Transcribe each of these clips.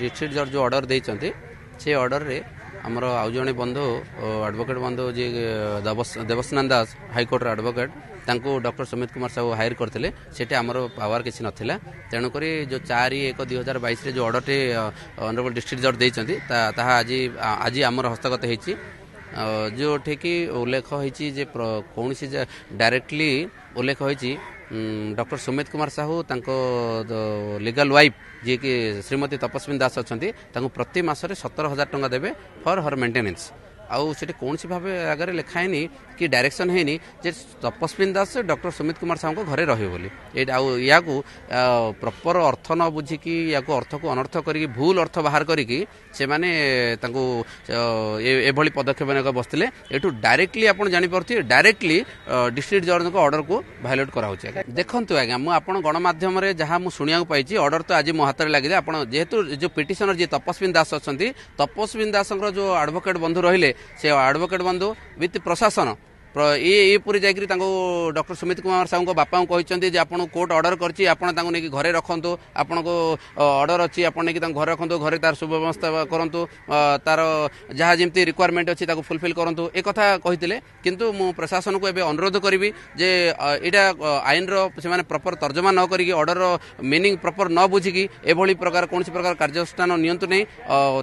district ଜଜ୍ ଯେଉଁ order ଦେଇଛନ୍ତି ସେ ଅର୍ଡ଼ରରେ ଆମର ଆଉ ଜଣେ ବନ୍ଧୁ ଆଡ଼ଭୋକେଟ୍ ବନ୍ଧୁ ଯିଏ ଦେବସ୍ନାନ ଦାସ ହାଇକୋର୍ଟର ଆଡ଼ଭୋକେଟ୍ ତାଙ୍କୁ ଡକ୍ଟର ସୁମିତ କୁମାର ସାହୁ ହାୟର କରିଥିଲେ ସେଠି ଆମର ପାୱାର କିଛି ନଥିଲା ତେଣୁକରି ଯେଉଁ ଚାରି ଏକ ଦୁଇ ହଜାର ବାଇଶରେ ଯେଉଁ ଅର୍ଡ଼ରଟି ଅନରେବଲ୍ ଡିଷ୍ଟ୍ରିକ୍ଟ ଜଜ୍ ଦେଇଛନ୍ତି ତାହା ଆଜି ଆଜି ଆମର ହସ୍ତଗତ ହେଇଛି ଯେଉଁଠିକି ଉଲ୍ଲେଖ ହେଇଛି ଯେ କୌଣସି ଡାଇରେକ୍ଟଲି ଉଲ୍ଲେଖ ହେଇଛି ଡକ୍ଟର ସୁମିତ କୁମାର ସାହୁ ତାଙ୍କ ଲିଗାଲ ୱାଇଫ୍ ଯିଏକି ଶ୍ରୀମତୀ ତପସ୍ୱିନୀ ଦାସ ଅଛନ୍ତି ତାଙ୍କୁ ପ୍ରତି ମାସରେ ସତର ହଜାର ଟଙ୍କା ଦେବେ ଫର୍ ହର୍ ମେଣ୍ଟେନାନ୍ସ ଆଉ ସେଠି କୌଣସି ଭାବେ ଆଗରେ ଲେଖା ହେଇନି କି ଡାଇରେକ୍ସନ୍ ହେଇନି ଯେ ତପସ୍ୱିନ ଦାସ ଡକ୍ଟର ସୁମିତ କୁମାର ସାହୁଙ୍କ ଘରେ ରହିବେ ବୋଲି ଏଇଟା ଆଉ ୟାକୁ ପ୍ରପର ଅର୍ଥ ନ ବୁଝିକି ୟାକୁ ଅର୍ଥକୁ ଅନର୍ଥ କରିକି ଭୁଲ ଅର୍ଥ ବାହାର କରିକି ସେମାନେ ତାଙ୍କୁ ଏଭଳି ପଦକ୍ଷେପ ନେବାକୁ ବସିଥିଲେ ଏଠୁ ଡାଇରେକ୍ଟଲି ଆପଣ ଜାଣିପାରୁଥିବେ ଡାଇରେକ୍ଟଲି ଡିଷ୍ଟ୍ରିକ୍ଟ ଜଜଙ୍କ ଅର୍ଡ଼ରକୁ ଭାଇଲେଟ୍ କରାହେଉଛି ଆଜ୍ଞା ଦେଖନ୍ତୁ ଆଜ୍ଞା ମୁଁ ଆପଣ ଗଣମାଧ୍ୟମରେ ଯାହା ମୁଁ ଶୁଣିବାକୁ ପାଇଛି ଅର୍ଡ଼ର ତ ଆଜି ମୋ ହାତରେ ଲାଗିଲେ ଆପଣ ଯେହେତୁ ଯେଉଁ ପିଟିସନର ଯିଏ ତପସ୍ୱିନ ଦାସ ଅଛନ୍ତି ତପସ୍ୱିନ ଦାସଙ୍କର ଯେଉଁ ଆଡ଼ଭୋକେଟ୍ ବନ୍ଧୁ ରହିଲେ ಸೇವಾ ಅಡ್ವೊಕೇಟ್ ಬಂದು ವಿತ್ ಪ್ರಶಾಸನ ଏ ପରି ଯାଇକରି ତାଙ୍କୁ ଡକ୍ଟର ସୁମିତ କୁମାର ସାହୁଙ୍କ ବାପାଙ୍କୁ କହିଛନ୍ତି ଯେ ଆପଣଙ୍କୁ କୋର୍ଟ ଅର୍ଡ଼ର କରିଛି ଆପଣ ତାଙ୍କୁ ନେଇକି ଘରେ ରଖନ୍ତୁ ଆପଣଙ୍କୁ ଅର୍ଡ଼ର ଅଛି ଆପଣ ନେଇକି ତାଙ୍କୁ ଘରେ ରଖନ୍ତୁ ଘରେ ତାର ସୁବ୍ୟବସ୍ଥା କରନ୍ତୁ ତାର ଯାହା ଯେମିତି ରିକ୍ୱାରମେଣ୍ଟ ଅଛି ତାକୁ ଫୁଲଫିଲ୍ କରନ୍ତୁ ଏ କଥା କହିଥିଲେ କିନ୍ତୁ ମୁଁ ପ୍ରଶାସନକୁ ଏବେ ଅନୁରୋଧ କରିବି ଯେ ଏଇଟା ଆଇନର ସେମାନେ ପ୍ରପର୍ ତର୍ଜମା ନ କରିକି ଅର୍ଡ଼ରର ମିନିଂ ପ୍ରପର ନ ବୁଝିକି ଏଭଳି ପ୍ରକାର କୌଣସି ପ୍ରକାର କାର୍ଯ୍ୟାନୁଷ୍ଠାନ ନିଅନ୍ତୁ ନାହିଁ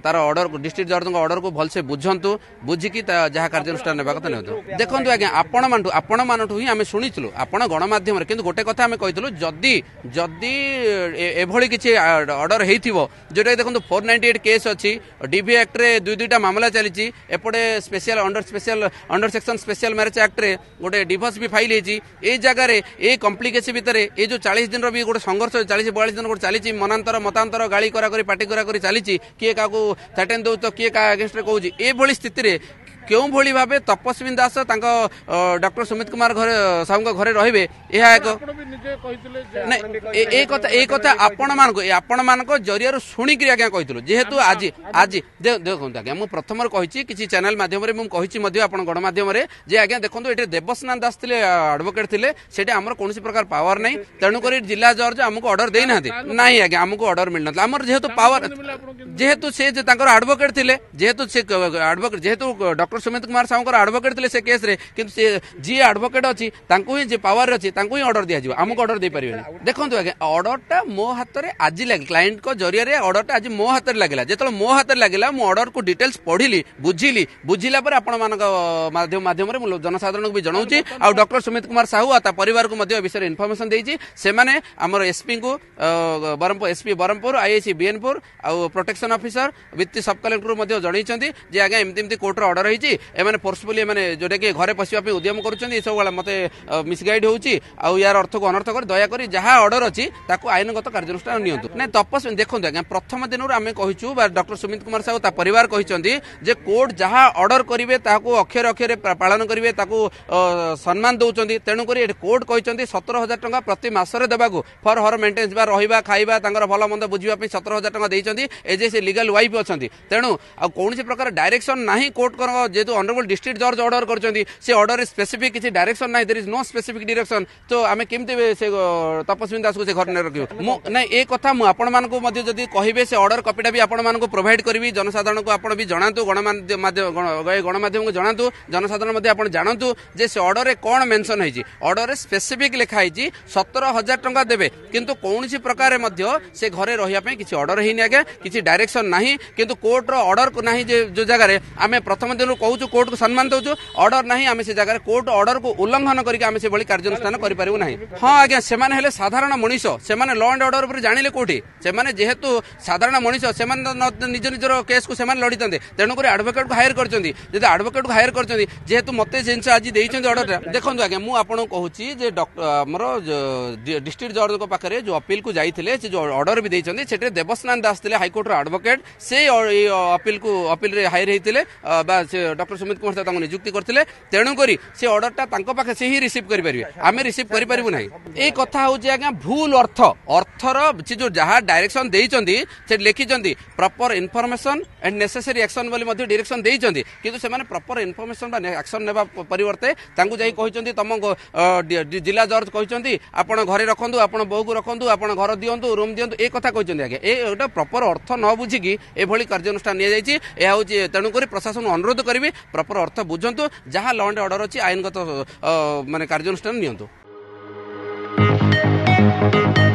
ତାର ଅର୍ଡ଼ର ଡିଷ୍ଟ୍ରିକ୍ଟ ଜଜଙ୍କ ଅର୍ଡ଼ରକୁ ଭଲସେ ବୁଝନ୍ତୁ ବୁଝିକି ତା ଯାହା କାର୍ଯ୍ୟାନୁଷ୍ଠାନ ନେବା କଥା ନିଅନ୍ତୁ ଦେଖନ୍ତୁ ଆଜ୍ଞା ଆଜ୍ଞା ଆପଣମାନଠୁ ଆପଣମାନଠୁ ହିଁ ଆମେ ଶୁଣିଥିଲୁ ଆପଣ ଗଣମାଧ୍ୟମରେ କିନ୍ତୁ ଗୋଟେ କଥା ଆମେ କହିଥିଲୁ ଯଦି ଯଦି ଏଭଳି କିଛି ଅର୍ଡ଼ର ହେଇଥିବ ଯେଉଁଟାକି ଦେଖନ୍ତୁ ଫୋର୍ ନାଇଣ୍ଟି ଏଇଟ୍ କେସ୍ ଅଛି ଡିଭି ଆକ୍ଟରେ ଦୁଇ ଦୁଇଟା ମାମଲା ଚାଲିଛି ଏପଟେ special under special under section special marriage ଆକ୍ଟରେ ଗୋଟେ ଡିଭୋର୍ସ ବି ଫାଇଲ୍ ହେଇଛି ଏଇ ଜାଗାରେ ଏ କମ୍ପ୍ଲିକେସନ୍ ଭିତରେ ଏଇ ଯେଉଁ ଚାଳିଶ ଦିନର ବି ଗୋଟେ ସଂଘର୍ଷ ଚାଳିଶ ବୟାଳିଶ ଦିନ ଗୋଟେ ଚାଲିଛି ମନାନ୍ତର ମତାନ୍ତର ଗାଳି କରାକରି ପାଟି କରାକରି ଚାଲିଛି କିଏ କାହାକୁ ଥାଟେନ୍ ଦେଉଛି ତ କିଏ କାହା ଏଗେନଷ୍ଟରେ କହୁଛି ଏଭଳି ସ୍ଥିତିରେ क्यों भोली भावे तपस्वी दास तांको सुमित कुमार घरे साहू का घरे रहिबे ए आपण मान को आपण मान को आज आज देखो आज मु प्रथमर कहिछि किछि चैनल माध्यम रे मु कहिछि जे आज्ञा देखंतु एटे देवस्नान दास थिले एडवोकेट थिले सेटे हमर प्रकार पावर नै तणु जिला जज हमको ऑर्डर देइ नथि आज्ञा हमको ऑर्डर मिल नथला हमर जेहेतु पावर जेहेतु से जे तांकर एडवोकेट थिले जेहेतु से ডক্টর সুমিত কুমার ସାହୁଙ୍କର ଆଡ଼ଭୋକେଟ୍ ଥିଲେ ସେ କେସ୍ରେ କିନ୍ତୁ ସେ ଯିଏ ଆଡ଼ଭୋକେଟ୍ ଅଛି ତାଙ୍କୁ ହିଁ ଯିଏ ପାୱାରରେ ଅଛି ତାଙ୍କୁ ହିଁ ଅର୍ଡ଼ର ଦିଆଯିବ ଆମକୁ ଅର୍ଡ଼ର ଦେଇପାରିବେନି ଦେଖନ୍ତୁ ଆଜ୍ଞା ଅର୍ଡ଼ରଟା ମୋ ହାତରେ ଆଜି ଲାଗି କ୍ଲାଏଣ୍ଟଙ୍କ ଜରିଆରେ ଅର୍ଡ଼ରଟା ଆଜି ମୋ ହାତରେ ଲାଗିଲା ଯେତେବେଳେ ମୋ ହାତରେ ଲାଗିଲା ମୁଁ ଅର୍ଡ଼ରକୁ ଡିଟେଲ୍ସ ପଢ଼ିଲି ବୁଝିଲି ବୁଝିଲା ପରେ ଆପଣମାନଙ୍କ ମାଧ୍ୟମରେ ମୁଁ ଜନସାଧାରଣଙ୍କୁ ବି ଜଣାଉଛି ଆଉ ଡକ୍ଟର ସୁମିତ କୁମାର ସାହୁ ଆଉ ତା ପରିବାରକୁ ମଧ୍ୟ ଏ ବିଷୟରେ ଇନଫର୍ମେସନ୍ ଦେଇଛି ସେମାନେ ଆମର ଏସ୍ପିଙ୍କୁ ବ୍ରହ୍ମପୁର ଏସ୍ପି ବ୍ରହ୍ମପୁର ଆଇଏସି ବିଏନପୁର ଆଉ ପ୍ରୋଟେକ୍ସନ୍ ଅଫିସର ବିତ୍ତି ସବ୍ କଲେକ୍ଟରକୁ ମଧ୍ୟ ଜଣାଇଛନ୍ତି ଯେ ଆଜ୍ଞା ଏମିତି ଏମିତି କୋର୍ଟର ଅର୍ଡ଼ର ହେଇଛି ଚାଲିଛି ଏମାନେ ଫୋର୍ସଫୁଲି ଏମାନେ ଯେଉଁଟାକି ଘରେ ପଶିବା ପାଇଁ ଉଦ୍ୟମ କରୁଛନ୍ତି ଏସବୁ ବେଳେ ମୋତେ ମିସଗାଇଡ୍ ହେଉଛି ଆଉ ୟାର ଅର୍ଥକୁ ଅନର୍ଥ କରି ଦୟାକରି ଯାହା ଅର୍ଡର ଅଛି ତାକୁ ଆଇନଗତ କାର୍ଯ୍ୟାନୁଷ୍ଠାନ ନିଅନ୍ତୁ ନାଇଁ ତପସ୍ ଦେଖନ୍ତୁ ଆଜ୍ଞା ପ୍ରଥମ ଦିନରୁ ଆମେ କହିଛୁ ବା ଡକ୍ଟର ସୁମିତ କୁମାର ସାହୁ ତା ପରିବାର କହିଛନ୍ତି ଯେ କୋର୍ଟ ଯାହା ଅର୍ଡର କରିବେ ତାହାକୁ ଅକ୍ଷରେ ଅକ୍ଷରେ ପାଳନ କରିବେ ତାକୁ ସମ୍ମାନ ଦେଉଛନ୍ତି ତେଣୁକରି ଏଠି କୋର୍ଟ କହିଛନ୍ତି ସତର ହଜାର ଟଙ୍କା ପ୍ରତି ମାସରେ ଦେବାକୁ ଫର୍ ହର ମେଣ୍ଟେନ୍ସ ବା ରହିବା ଖାଇବା ତାଙ୍କର ଭଲ ମନ୍ଦ ବୁଝିବା ପାଇଁ ସତର ହଜାର ଟଙ୍କା ଦେଇଛନ୍ତି ଏ ଯେ ସେ ଲିଗାଲ ୱାଇଫ୍ ଅଛନ୍ତି ତେଣୁ ଆଉ କୌଣସି ପ୍ରକାର ଡାଇରେକ୍ସନ୍ ନାହିଁ କୋର୍ଟଙ୍କର যেহেতু অনরেবল ডিস্ট্রিক্ট জজ অর্ডর করছেন সে অর্ডরের স্পেসিফিক কিছু ডাইরেকশন নাই there is no specific direction তো আমি কেমিতি সে তপস্বিনী দাসকে সে ঘটনা রাখবু মু না এ কথা মু আপন মানুষ যদি কহবে সে অর্ডর কপিটা বি আপন মানুষ প্রোভাইড করবি জনসাধারণ আপন বি জনাতু গণমাধ্যমকে জনাতু জনসাধারণ মধ্যে আপন জানতু যে সে অর্ডরে কোণ মেনশন হয়েছে অর্ডরে স্পেসিফিক লেখা হয়েছে সতের হাজার টাকা দেবে কিন্তু কৌশি প্রকারে মধ্যে সে ঘরে রহিবা পাই কিছু অর্ডর হয়নি আজ্ঞা কিছু ডাইরেকশন না কিন্তু কোর্টর অর্ডর না যে জায়গায় আমি প্রথম দিন কৌছু কোর্টকে সম্মান দেছু অর্ডর না আমি সে জায়গায় কোর্ট অর্ডরক উল্লঙ্ঘন করি আমি সেভাবে কার্যানুষ্ঠান করে পারু না হ্যাঁ আজ্ঞা সে হলে সাধারণ মানুষ সে ল অ্যান্ড অর্ডর উপরে জাঁলে কোটি সে যেহেতু সাধারণ মানুষ সে নিজ নিজের কেসু সে লড়িতে তেমনি আডভোকেট হায়ার করছেন যদি আডভোকেট হায়ার করছেন যেহেতু মতো জিনিস আজ দিয়েছেন অর্ডরটা দেখুন আজ্ঞা মু আপনার কুচি যে আমার ডিস্ট্রিক্ট জজঙ্ পাখে যে অপিলকু যাই সে যে অর্ডর বি দিয়েছেন সেটি দেবস্নান দাস লে হাইকোর্টর আডভোকেট সে অপিলকু অপিলরে হায়ার হয়েছিল বা ডক্টর ସୁମିତ କୁମାର ସାହୁ ତାଙ୍କୁ ନିଯୁକ୍ତି କରିଥିଲେ ତେଣୁକରି ସେ ଅର୍ଡରଟା ତାଙ୍କ ପାଖେ ସେ ହିଁ ରିସିଭ୍ କରିପାରିବେ ଆମେ ରିସିଭ୍ କରିପାରିବୁ ନାହିଁ ଏଇ କଥା ହେଉଛି ଆଜ୍ଞା ଭୁଲ ଅର୍ଥ ଅର୍ଥର ସେ ଯେଉଁ ଯାହା ଡାଇରେକ୍ସନ୍ ଦେଇଛନ୍ତି ସେ ଲେଖିଛନ୍ତି proper information and necessary action ବୋଲି ମଧ୍ୟ ଡିରେକ୍ସନ୍ ଦେଇଛନ୍ତି କିନ୍ତୁ ସେମାନେ ପ୍ରପର୍ ଇନଫର୍ମେସନ୍ ବା ଆକ୍ସନ୍ ନେବା ପରିବର୍ତ୍ତେ ତାଙ୍କୁ ଯାଇ କହିଛନ୍ତି ତମ ଜିଲ୍ଲା ଜର୍ଜ କହିଛନ୍ତି ଆପଣ ଘରେ ରଖନ୍ତୁ ଆପଣ ବୋହୂକୁ ରଖନ୍ତୁ ଆପଣ ଘର ଦିଅନ୍ତୁ ରୁମ୍ ଦିଅନ୍ତୁ ଏ କଥା କହିଛନ୍ତି ଆଜ୍ଞା ଏ ଗୋଟେ ପ୍ରପର୍ ଅର୍ଥ ନ ବୁଝିକି ଏଭଳି କାର୍ଯ୍ୟାନୁଷ୍ଠାନ ନିଆଯାଇଛି ଏହା ହେଉଛି ତେଣୁକରି ପ୍ରଶାସନ ଅନୁରୋଧ କରିବେ କରିବେ ପ୍ରପର ଅର୍ଥ ବୁଝନ୍ତୁ ଯାହା ଲ ଆଣ୍ଡ ଅର୍ଡ଼ର ଅଛି ଆଇନଗତ ମାନେ କାର୍ଯ୍ୟାନୁଷ୍ଠାନ ନିଅନ୍ତୁ